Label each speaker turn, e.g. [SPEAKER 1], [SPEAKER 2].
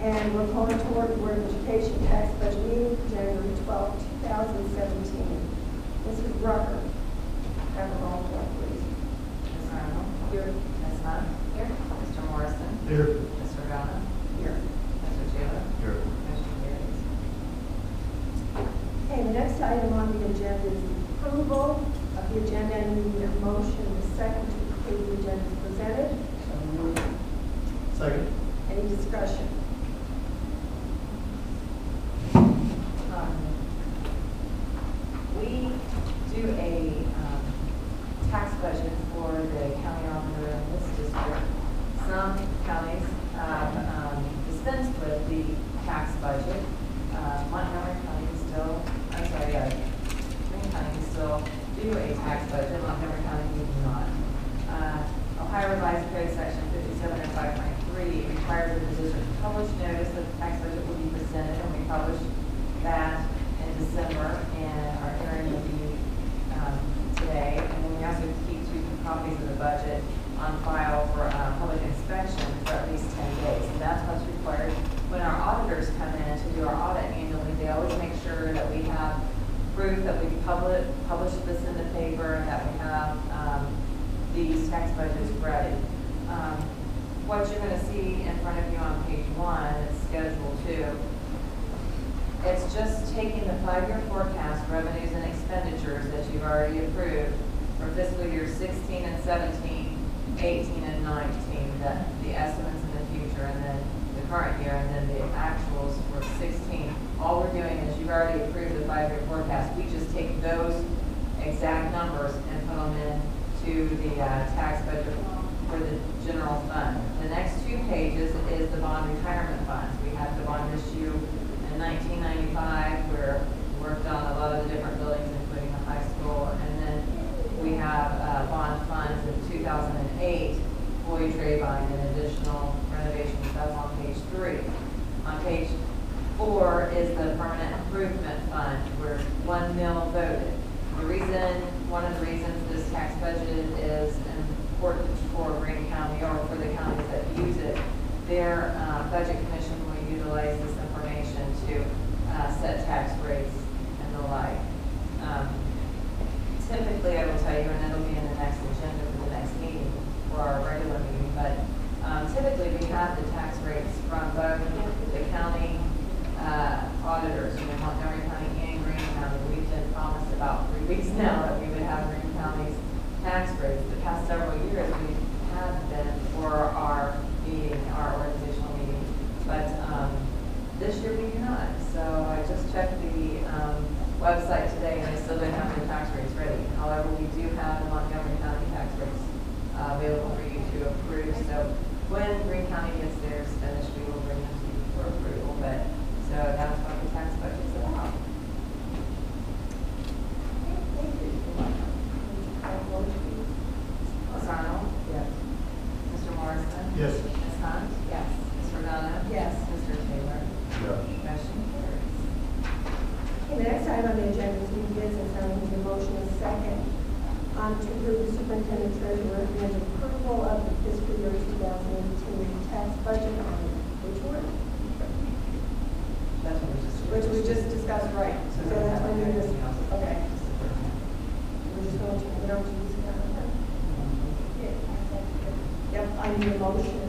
[SPEAKER 1] And we're calling to order the Board of Education tax budget meeting January 12, 2017. Mrs. Rucker, have a roll call, please.
[SPEAKER 2] Ms. Arnold?
[SPEAKER 1] Here.
[SPEAKER 2] Ms. Hunt? Here. Mr. Morrison?
[SPEAKER 3] Here.
[SPEAKER 2] Mr. Regano?
[SPEAKER 1] Here.
[SPEAKER 2] Mr. Taylor?
[SPEAKER 3] Here.
[SPEAKER 2] Motion carries.
[SPEAKER 1] Okay, the next item on the agenda is approval of the agenda and we need a motion, a second to approve the agenda as presented.
[SPEAKER 3] Second.
[SPEAKER 1] Any discussion?
[SPEAKER 2] Um, We do a um, tax budget for the county auditor in this district. Some counties have um, dispensed with the tax budget. Uh, Montgomery County still, I'm sorry, uh, Greene County still do a tax budget, Montgomery County we do not. Uh, Ohio Revised Code Section fifty-seven and five point three requires that the district publish notice that the tax budget will be presented, and we publish that in December, and our hearing will be um, today. And then we also keep two copies of the budget on file for uh, public inspection for at least ten days. And that's what's required when our auditors come in to do our audit annually. They always make sure that we have proof that we publish, publish this in the paper, and that we have um, these tax budgets ready. Um, What you're gonna see in front of you on page one is Schedule Two. It's just taking the five-year forecast revenues and expenditures that you've already approved for fiscal year 16 and 17, 18 and 19, that the estimates in the future, and then the current year, and then the actuals for 16. All we're doing is you've already approved the five-year forecast. We just take those exact numbers and put them in to the uh, tax budget for the general fund. The next two pages is the bond retirement funds. We had the bond issue in 1995, where we worked on a lot of the different buildings, including the high school. And then we have uh, bond funds in 2008, Floyd Trayvine, and additional renovations. That's on page three. On page four is the permanent improvement fund, where one mil voted. The reason, one of the reasons this tax budget is important for Greene County, or for the counties that use it, their uh, budget commission will utilize this information to uh, set tax rates and the like. Um, Typically, I will tell you, and it'll be in the next agenda for the next meeting, for our regular meeting, but um, typically, we have rates from both the county uh, auditors, you know, Montgomery County and Greene County. We've been promised about three weeks now that we would have Greene County's tax rates. The past several years, we have been for our meeting, our organizational meeting, but um, this year we do not. So I just checked the um, website today, and they still don't have their tax rates ready. However, we do have the Montgomery County tax rates uh, available for you to approve. So when Greene County gets theirs finished, we will bring them to you for approval. But, so that's what the tax budget's about.
[SPEAKER 1] Thank you. Have a vote, please.
[SPEAKER 2] Ms. Arnold?
[SPEAKER 1] Yes.
[SPEAKER 2] Mr. Morrison?
[SPEAKER 3] Yes.
[SPEAKER 2] Ms. Hunt?
[SPEAKER 1] Yes.
[SPEAKER 2] Ms. Regano?
[SPEAKER 1] Yes.
[SPEAKER 2] Mr. Taylor?
[SPEAKER 3] Yes.
[SPEAKER 2] Motion carries.
[SPEAKER 1] Okay, the next item on the agenda is new business, I need a motion and second um, to approve the superintendent treasurer and approval of the fiscal year 2018 tax budget on which one?
[SPEAKER 2] That's what we just.
[SPEAKER 1] Which we just discussed, right? So that's when you're just, okay. We're just going to, we don't use it on that. Yep, I need a motion